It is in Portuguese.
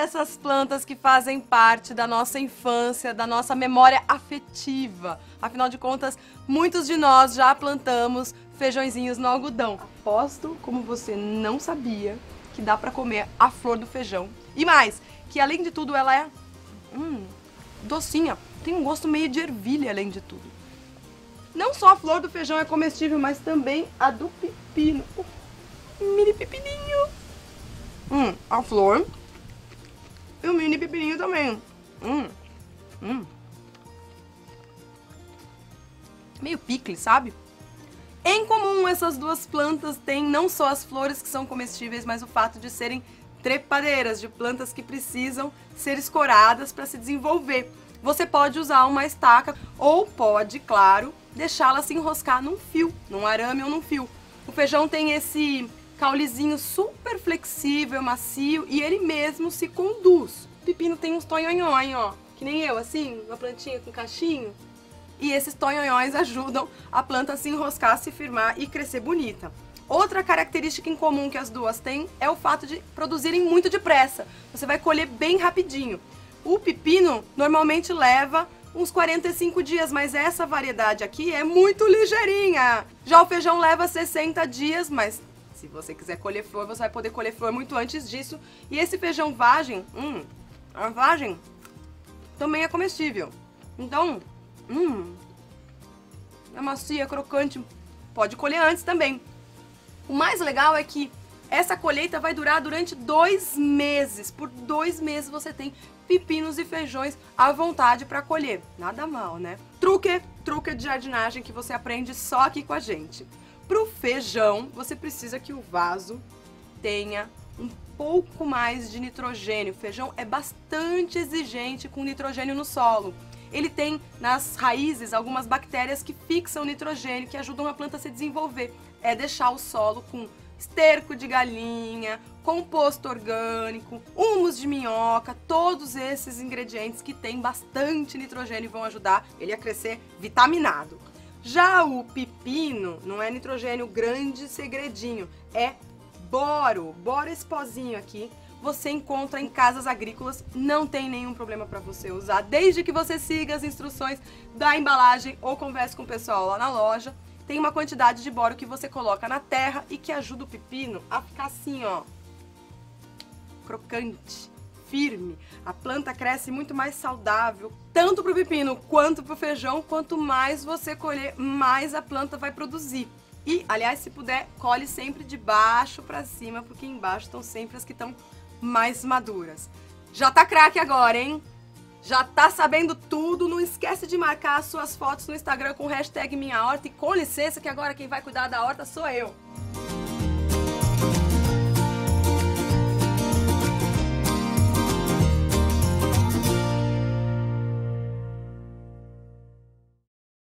essas plantas que fazem parte da nossa infância, da nossa memória afetiva. Afinal de contas, muitos de nós já plantamos feijõezinhos no algodão. Aposto, como você não sabia, que dá para comer a flor do feijão. E mais, que além de tudo ela é hum, docinha, tem um gosto meio de ervilha além de tudo. Não só a flor do feijão é comestível, mas também a do pepino. Uh, mini pepininho. Hum, a flor e o mini pepininho também. Hum, hum. Meio picle, sabe? Em comum, essas duas plantas têm não só as flores que são comestíveis, mas o fato de serem trepadeiras, de plantas que precisam ser escoradas para se desenvolver. Você pode usar uma estaca ou pode, claro, deixá-la se enroscar num fio, num arame ou num fio. O feijão tem esse caulezinho super flexível, macio e ele mesmo se conduz. O pepino tem uns tonhonhões, ó, que nem eu, assim, uma plantinha com cachinho. E esses tonhonhões ajudam a planta a se enroscar, se firmar e crescer bonita. Outra característica em comum que as duas têm é o fato de produzirem muito depressa. Você vai colher bem rapidinho. O pepino normalmente leva uns 45 dias, mas essa variedade aqui é muito ligeirinha. Já o feijão leva 60 dias, mas se você quiser colher flor, você vai poder colher flor muito antes disso. E esse feijão vagem, hum, a vagem também é comestível. Então, hum, é macia, crocante, pode colher antes também. O mais legal é que essa colheita vai durar durante dois meses. Por dois meses você tem pepinos e feijões à vontade para colher. Nada mal, né? Truque, truque de jardinagem que você aprende só aqui com a gente. Para o feijão, você precisa que o vaso tenha um pouco mais de nitrogênio. O feijão é bastante exigente com nitrogênio no solo. Ele tem nas raízes algumas bactérias que fixam nitrogênio, que ajudam a planta a se desenvolver. É deixar o solo com esterco de galinha, composto orgânico, humus de minhoca, todos esses ingredientes que têm bastante nitrogênio vão ajudar ele a crescer vitaminado. Já o pepino não é nitrogênio grande segredinho, é boro. Boro esse pozinho aqui você encontra em casas agrícolas, não tem nenhum problema para você usar, desde que você siga as instruções da embalagem ou converse com o pessoal lá na loja. Tem uma quantidade de boro que você coloca na terra e que ajuda o pepino a ficar assim, ó, crocante, firme. A planta cresce muito mais saudável, tanto para o pepino quanto para o feijão. Quanto mais você colher, mais a planta vai produzir. E, aliás, se puder, colhe sempre de baixo para cima, porque embaixo estão sempre as que estão mais maduras. Já tá craque agora, hein? Já tá sabendo tudo? Não esquece de marcar as suas fotos no Instagram com hashtag Minha Horta e com licença que agora quem vai cuidar da horta sou eu.